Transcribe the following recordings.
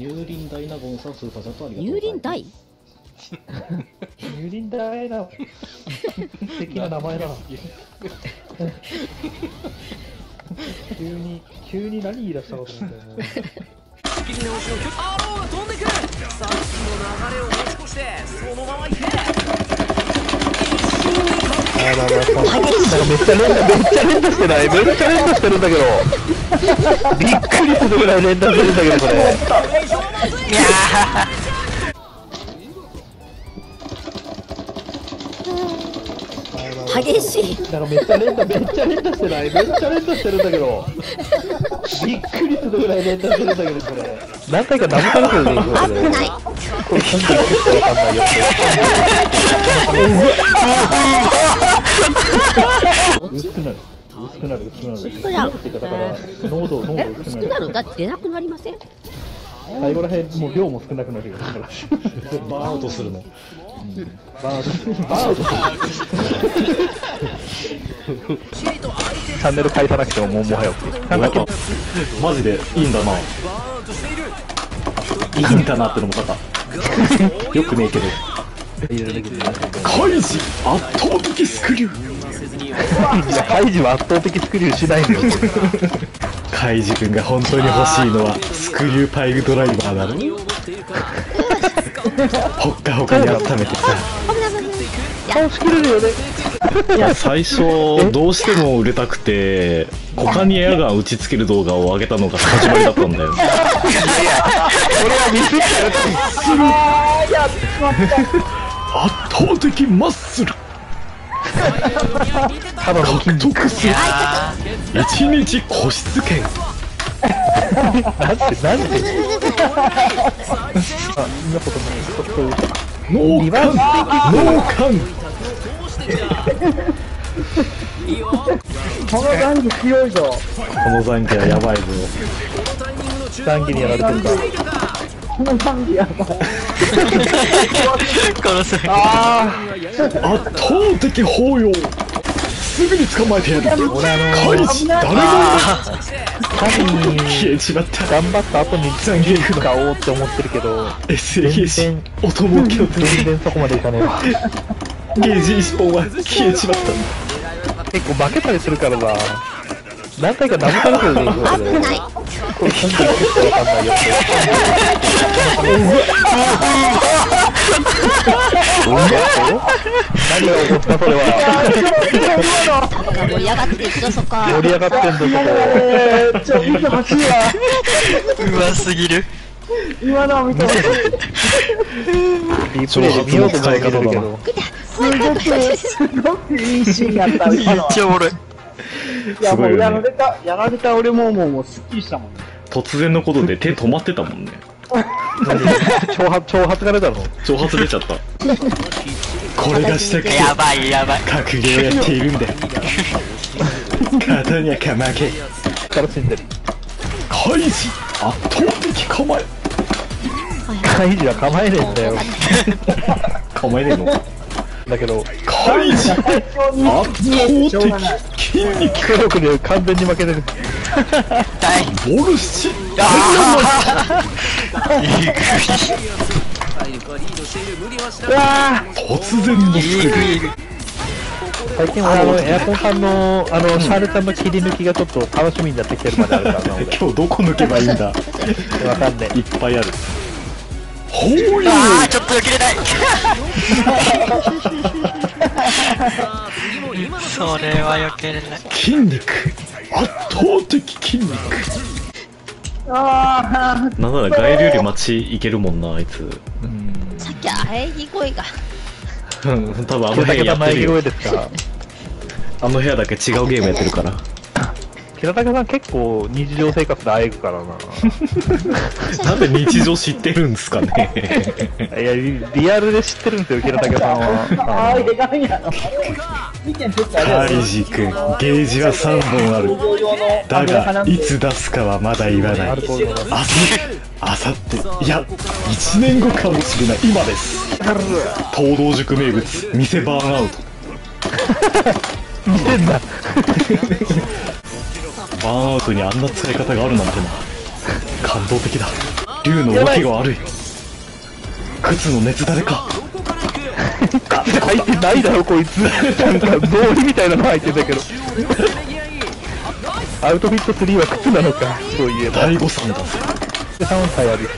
乳輪ダイナゴンさんスーパーチャットありがとう乳ございます。輪大？乳輪ダイナ素敵な名前だ。な急に急に何言い出したのと思ったよもう切り直しの曲アローが飛んでくる。さっきの流れを持ち越してそのまま行けあーだからなんかめっちゃ連打めっちゃ連打してないめっちゃ連打してるんだけど。びっくりするぐらい連打してるんだけどこれ。激しい。なんかめっちゃ連打めっちゃ連打してない？めっちゃ連打してるんだけど。びっくりするぐらい連打してるんだけどこれ。何回かダブされてるんですよこれ危ない。これ。なんで言ってわかんないよ薄くなる。薄くなる。薄くなる。薄くなる。っていうかだから濃度濃度え？薄くなる。薄くなる。だって出なくなりません？最後らへんもう量も少なくなる。よだからバーンアウトする。の。バーンアウトバーンアウトチャンネル返さなくてももうもはやなんだっけマジでいいんだな。いいんだなってのも方。よくねえけど。カイジ圧倒的スクリュー。せずにいやカイジは圧倒的スクリューしないのよ。カイジ君が本当に欲しいのはスクリューパイルドライバーだろ。ほっかほかに温めてさ。顔しきれるよねいや最初どうしても売れたくて股間にエアガン打ちつける動画を上げたのが始まりだったんだよ。俺はミスったよ圧倒的マッスルただの筋獲得する一日個室券。なんでなんであんなことない。ちょっと脳幹。脳幹。この残機強いぞこの残機はやばいぞこのタイミングの中残機にやられてるんの残機やばいあ圧倒的包容すぐに捕まえてやる。俺あのカイジ誰もあ多分消えちまった。頑張った後に残機使おうって思ってるけど SAC 音も。強全敵然そこまでいかねえわゲージ1本は消えちまった。結構負けたりするからな何回かダブってわかんない。よ何が起こったそれは盛り上がっていくぞそこ盛り上がって。んだそこちょ見てほしいわうますぎる。今のを見てほしいリプレイで見ようと思うけどすごくいいシーンやった、めっ今のは。ちゃおもろいいや、もうすごいよね。やられた、やられた俺ももう、もうすっきりしたもんね。突然のことで 手止まってたもんね。挑発挑発が出たの？挑発出ちゃった。これがしたくてやばいやばい。格ゲーをやっているんだ肩にゃか負けから死んでる。カイジ圧倒的構え。カイジは構えねえんだよ。構えねえの？かだけどカイジ圧倒的筋肉。協力で完全に負けてる大ボルシ体力はいる無理はしない突然のスクリュー最近俺あのエアコンさんのあのシャールちゃんの切り抜きがちょっと楽しみになってきてるまであるからな今日どこ抜けばいいんだわかんねいっぱいあるほうよあーちょっと避けれない。それは避けれな。い筋肉。圧倒的筋肉。あなんならガエルより街行けるもんなあいつ。さっき喘ぎ声が。うん多分あの部屋やってるよ。前声ですか？あの部屋だけ違うゲームやってるから平高さん結構日常生活であえぐからな。なんで日常知ってるんですかね。いやリリアルで知ってるんですよ平高さんあ、あはあ、えがんやろ。カれやイジ君ゲージは3本ある。だがいつつ出すかはまだ言わない。あさって。いや1年後かもしれない。今です。東道塾名物店バーンアウト。見てんだバーンアウトにあんな使い方があるなんてな感動的だあ竜の動きが悪い靴の熱だれか入ってないだろ、こいつ。なんか、道理みたいなの入ってたけど。アウトフィット3は靴なのか、そういえば。第五さんだぜ3歳ある。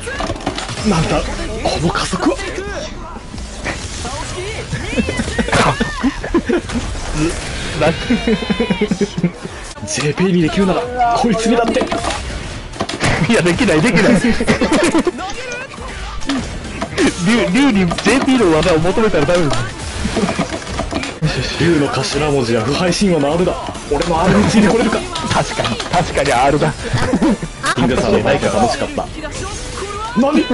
なんだこの加速 はな JP にできるならこいつにだっていや、できない、できない。竜、竜に JP の技を求めたらダメだ。竜の頭文字は不敗神話の R だ俺の R についてこれるか確かに、確かに R だ。キングさんのバイクが楽しかった何？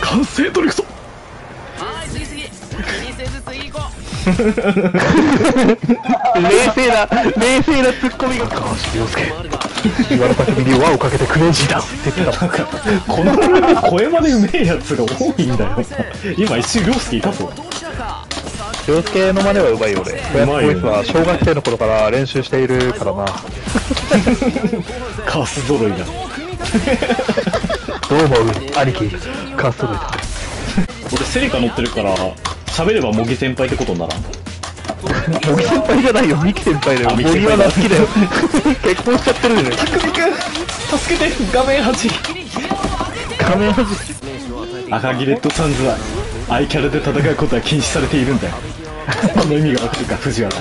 完成ドリフト静な、冷静なツッコミが、川島洋介。言われた君に輪をかけてクレイジーだって言ってた。なんかこの声までうめえやつが多いんだよ今一瞬涼介いたぞうどうしたか洋介の真似はうまいよ俺。うまいよこいつは小学生の頃から練習しているからな。カス揃いがどう思う？兄貴。カストだ。俺セリカ乗ってるから喋れば茂木先輩ってことにならん茂木先輩じゃないよ、ミキ先輩だよ。あは好きだよ。結婚しちゃってるじゃない。匠くん助けて画面端画面端赤木レッドサンズはアイキャラで戦うことは禁止されているんだよその意味がわかるか藤原。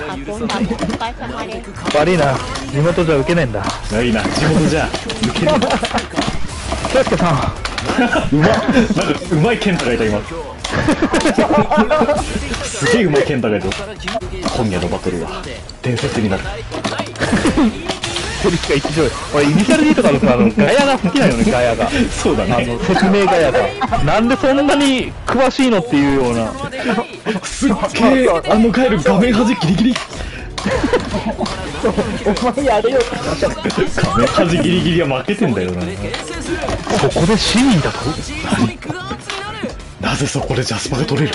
悪いな。地元じゃ受けないんだ。いいな地元じゃ抜けさ ん。うまなんかうまい健太がいた今すげえうまい健太がいた今夜のバトルは。伝説になる。トリスが一条俺、イニシャル D とかのさ、あの、ガヤが好きなのね、ガヤが。そうだね。あの、説明ガヤが。なんでそんなに詳しいのっていうような。すっげえ。あのガエル画面端ギリギリ。お前やれよ。画面端ギリギリは負けてんだよな。ここで市民だと？なぜそこでジャスパが取れる？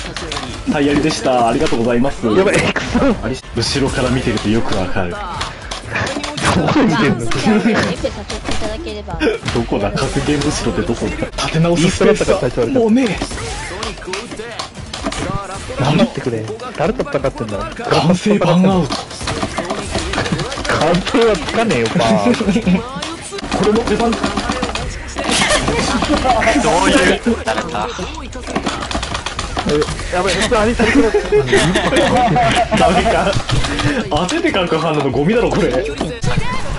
はいやりでした。ありがとうございます。やばい、X さん。後ろから見てるとよくわかる。どこ見てんの？どこだ？格言後ろってどこだ？立て直すスペースインストだったか。ら最初あれだもうね頑張ってくれ。誰と戦ってんだ？完成バンアウト。完成はつかねえよ、パー。これも出番どういう誰かやばい、あれされてる。ダメか当ててかんはんのゴミだろこれ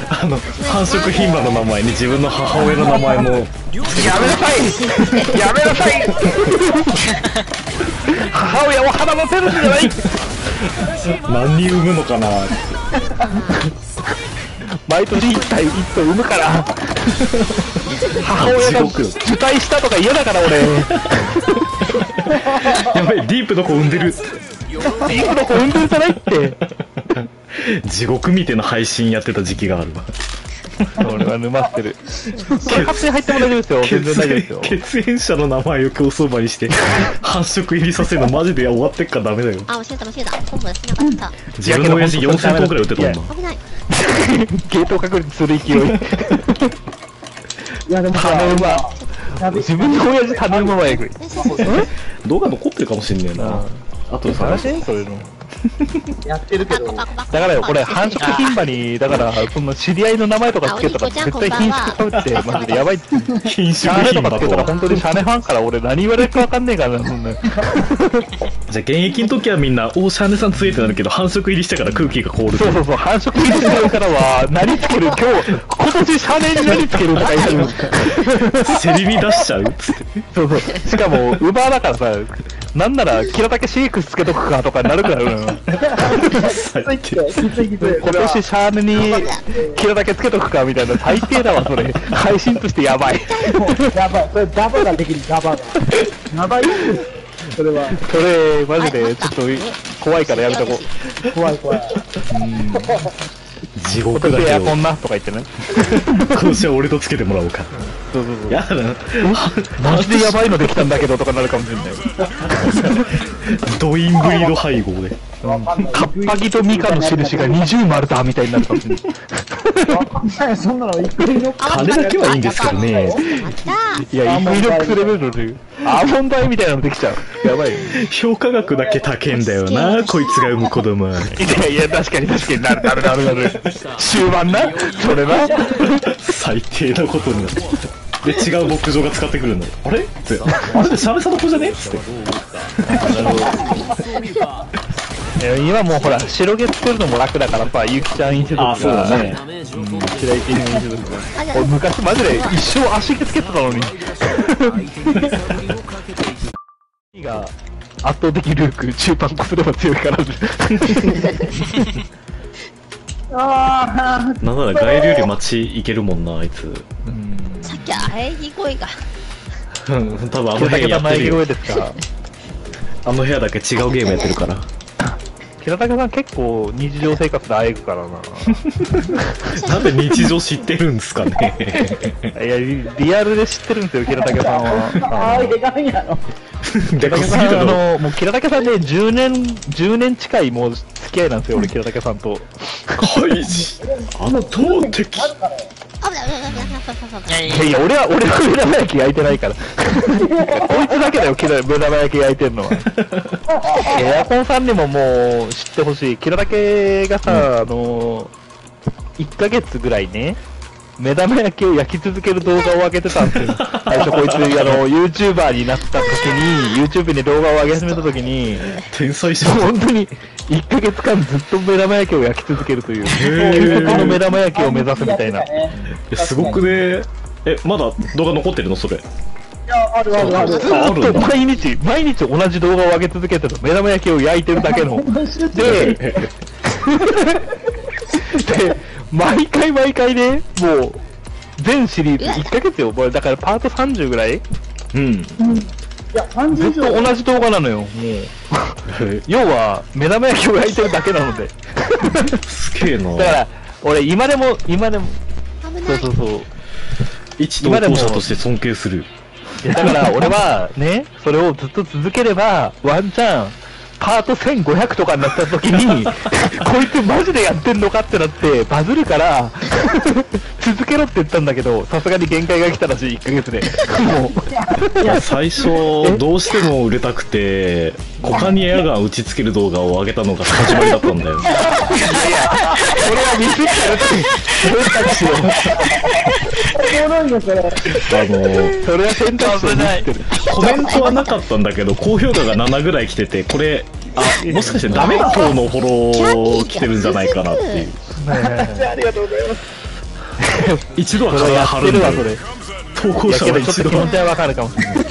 あの繁殖牝馬の名前に自分の母親の名前もやめなさいやめなさい母親を肌のせるんじゃない何人産むのかな毎年一体一頭産むから。母親が地獄よ受胎したとか嫌だから俺。やばいディープの子産んでる。ディープの子産んでるじゃないって。地獄みてえな配信やってた時期があるわ。俺は沼ってる。それ勝手に入っても大丈夫ですよ。全然大丈夫ですよ。血縁者の名前を競走馬にして繁殖入りさせるのマジで終わってっからダメだよ。あ、教えた教えた。コンボ出せなかっ自分の親父4000頭くらい打ってたもんな。た。危ない。ゲート確率する勢い。いやでもさ種馬。自分の親父種馬はえぐい動画残ってるかもしんねえな。あと探探ししてそれの やってるけどだからよ、これ繁殖牝馬に、だから、その知り合いの名前とかつけたら、絶対品種かぶって、マジでやばいって。品シャ種とかつけたら、と本当にシャーネファンから俺何言われるかわかんねえからな、そんな。じゃあ現役の時はみんな「おーシャーネさん強い」ってなるけど繁殖入りしてから空気が凍るそうそうそう、繁殖牝馬してるからは、何つける今日、今年シャーネに何つけるとか言うせりり出しちゃうっつってそうそう。しかも、ウバーだからさ、なんなら、キラタケシークスつけとくかとかなるから、うん最今年シャーネにキラタケつけとくかみたいな、最低だわ、それ。配信としてやばい。やばい。それダバができるダバがやばい。それはそれ、マジで、ちょっと、怖い。からやめとこう。怖い。怖い。地今獄だけど年エアコンなとか言ってね。今年は俺とつけてもらおうかそうそうそう。やだなマジでやばいのできたんだけどとかなるかもしれない。ドインブリード配合でカッパギとミカの印が二重丸だみたいになるかもしれない。そんなの一回の金だけはいいんですけどね。いや、インフィノックスレベルのね、アーモンドアイみたいなのできちゃう。やばい。い評価額だけ高えんだよな、こいつが産む子供は。やいや、確かに確かになるなるなるなる。終盤なそれな。最低なことになって。で、違う牧場が使ってくるの。あれ？って。あれでシャメさんの子じゃね？つって。今もうほら、白毛作るのも楽だからさ、ゆきちゃん一族あそうだねうん、白雪姫一族あじゃ俺昔マジで一生足毛つけてたのに。が圧倒的ルーク、中パンコすれば強いからず。あなんならガエルより街行けるもんな、あいつ。うん。きあれに声がうん、多分あのケタケタ部屋やって前るよ。声ですか？あの部屋だけ違うゲームやってるから。平竹さん結構日常生活であえぐからな。なんで日常知ってるんですかね。いや、リリアルで知ってるんですよ、平竹さんは。あー、えがんやろ。でか平竹さん、あすぎるだろ。の、もう平竹さんね、10年、10年近いもう付き合いなんですよ、俺、平竹さんと。開示。あの投敵。いやいや、俺は、俺は目玉焼き焼いてないから。こいつだけだよ、目玉焼き焼いてんのは。エアコンさんにももう知ってほしい。キラだけがさ、あの、1ヶ月ぐらいね、目玉焼きを焼き続ける動画を上げてたんですよ。最初こいつ、あの、YouTuber になった時に、YouTube に動画を上げ始めた時に、天才じゃん。本当に1ヶ月間ずっと目玉焼きを焼き続けるという、ー究極の目玉焼きを目指すみたいな。えすごくね。え、まだ動画残ってるの？それ。いや、あるあるある。ずっと毎日、毎日同じ動画を上げ続けてた。目玉焼きを焼いてるだけの。で、で、毎回毎回ね、もう、全シリーズ1ヶ月よ。これだからパート30ぐらいうん。いや、30ずっ以上。と同じ動画なのよ。もう。要は、目玉焼きを焼いてるだけなので。すげえな。だから、俺今でも、今でも、危ないそうそうそう。一投稿者として尊敬する。いやだから俺はね、それをずっと続ければ、ワンチャン、パート1500とかになった時に、こいつマジでやってんのかってなって、バズるから、続けろって言ったんだけど、さすがに限界が来たらしい、1ヶ月で。もう、いや、最初、どうしても売れたくて、股間にエアガン打ちつける動画を上げたのが始まりだったんだよ。これはミスってるって、選択肢を。あの、それは選択肢をミスってる。コメントはなかったんだけど、高評価が7ぐらい来てて、これ、あ、もしかしてダメな方のフォロー来てるんじゃないかなっていう。ありがとうございます。一度はそれはや体張るんだってるわ、それ。投稿者は一度はちょっと気持ちはわかるかもしれない。